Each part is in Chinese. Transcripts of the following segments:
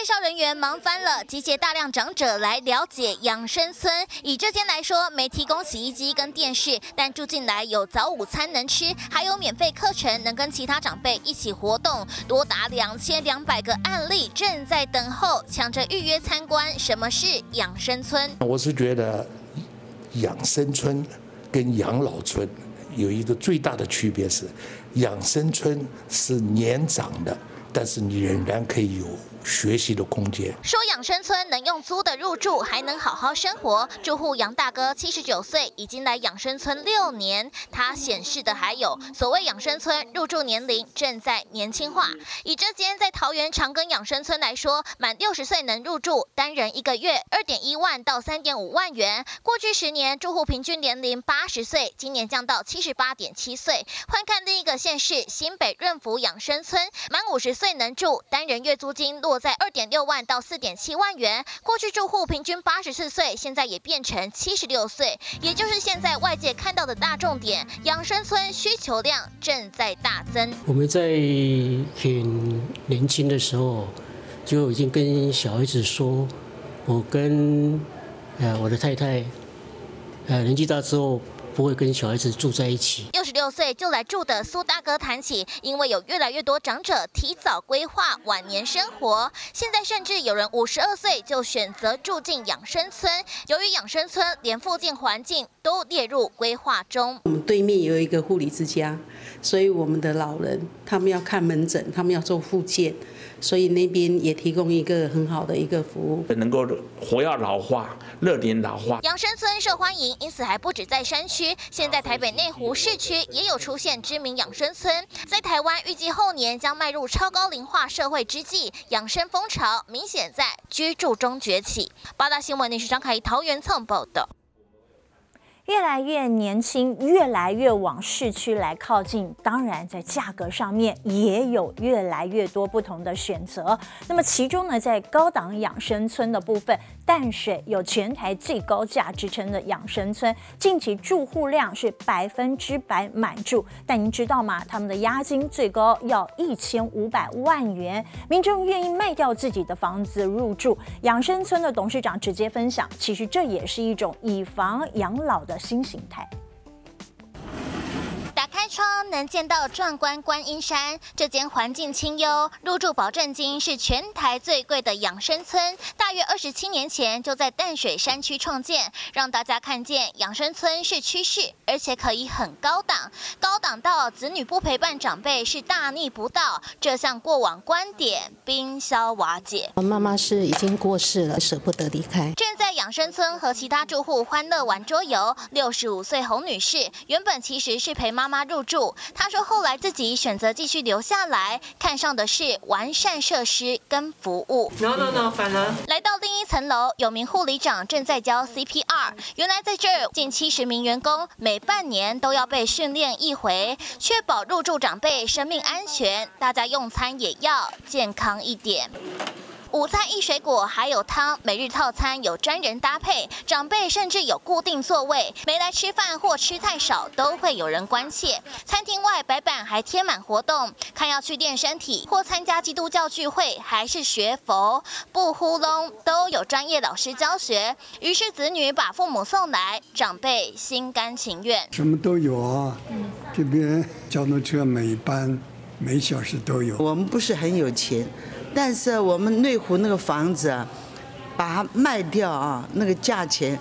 介绍人员忙翻了，集结大量长者来了解养生村。以这间来说，没提供洗衣机跟电视，但住进来有早午餐能吃，还有免费课程，能跟其他长辈一起活动。多达两千两百个案例正在等候，抢着预约参观。什么是养生村？我是觉得养生村跟养老村有一个最大的区别是，养生村是年长的。但是你仍然可以有学习的空间。说养生村能用租的入住，还能好好生活。住户杨大哥七十九岁，已经来养生村六年。他显示的还有所谓养生村入住年龄正在年轻化。以这间在桃园长庚养生村来说，满六十岁能入住，单人一个月二点一万到三点五万元。过去十年住户平均年龄八十岁，今年降到七十八点七岁。换看另一个县市新北润福养生村，满五十。最能住，单人月租金落在二点六万到四点七万元。过去住户平均八十四岁，现在也变成七十六岁，也就是现在外界看到的大重点。养生村需求量正在大增。我们在很年轻的时候就已经跟小孩子说，我跟呃我的太太呃年纪大之后。不会跟小孩子住在一起。六十六岁就来住的苏大哥谈起，因为有越来越多长者提早规划晚年生活，现在甚至有人五十二岁就选择住进养生村。由于养生村连附近环境都列入规划中，我们对面有一个护理之家，所以我们的老人他们要看门诊，他们要做复健。所以那边也提供一个很好的一个服务，能够活要老化、热点老化。养生村受欢迎，因此还不止在山区，现在台北内湖市区也有出现知名养生村。在台湾预计后年将迈入超高龄化社会之际，养生风潮明显在居住中崛起。八大新闻，你是张凯怡，桃园蹭报道。越来越年轻，越来越往市区来靠近，当然在价格上面也有越来越多不同的选择。那么其中呢，在高档养生村的部分，淡水有全台最高价之称的养生村，近期住户量是百分之百满住。但您知道吗？他们的押金最高要一千五百万元，民众愿意卖掉自己的房子入住养生村的董事长直接分享，其实这也是一种以房养老的。新形态。窗能见到壮观观音山，这间环境清幽、入住保证金是全台最贵的养生村，大约二十七年前就在淡水山区创建，让大家看见养生村是趋势，而且可以很高档，高档到子女不陪伴长辈是大逆不道。这项过往观点冰消瓦解。妈妈是已经过世了，舍不得离开。正在养生村和其他住户欢乐玩桌游，六十五岁洪女士原本其实是陪妈妈入。住，他说后来自己选择继续留下来，看上的是完善设施跟服务。No no no，反了。来到另一层楼，有名护理长正在教 CPR。原来在这儿近七十名员工，每半年都要被训练一回，确保入住长辈生命安全，大家用餐也要健康一点。午餐一水果还有汤，每日套餐有专人搭配，长辈甚至有固定座位，没来吃饭或吃太少都会有人关切。餐厅外白板还贴满活动，看要去练身体或参加基督教聚会，还是学佛不呼隆，都有专业老师教学。于是子女把父母送来，长辈心甘情愿。什么都有啊，这边交通车每班每小时都有。我们不是很有钱。但是我们内湖那个房子啊，把它卖掉啊，那个价钱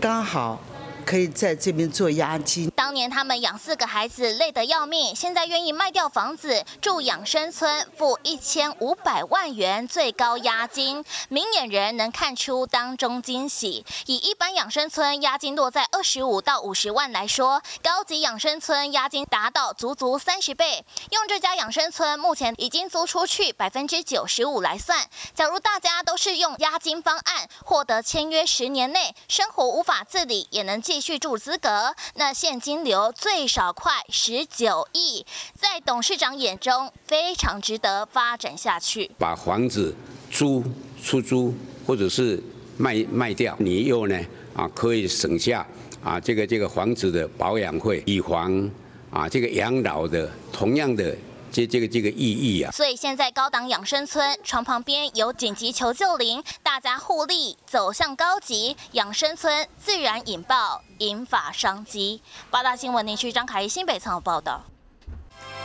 刚好。可以在这边做押金。当年他们养四个孩子累得要命，现在愿意卖掉房子住养生村，付一千五百万元最高押金，明眼人能看出当中惊喜。以一般养生村押金落在二十五到五十万来说，高级养生村押金达到足足三十倍。用这家养生村目前已经租出去百分之九十五来算，假如大家都是用押金方案获得签约十年内生活无法自理，也能继续住资格，那现金流最少快十九亿，在董事长眼中非常值得发展下去。把房子租出租或者是卖卖掉，你又呢啊可以省下啊这个这个房子的保养费，以防啊这个养老的同样的这这个这个意义啊。所以现在高档养生村床旁边有紧急求救铃，大家互利，走向高级养生村，自然引爆引法商机。八大新闻您去张凯新北曾有报道。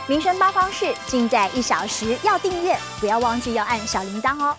民生八方式尽在一小时，要订阅，不要忘记要按小铃铛哦。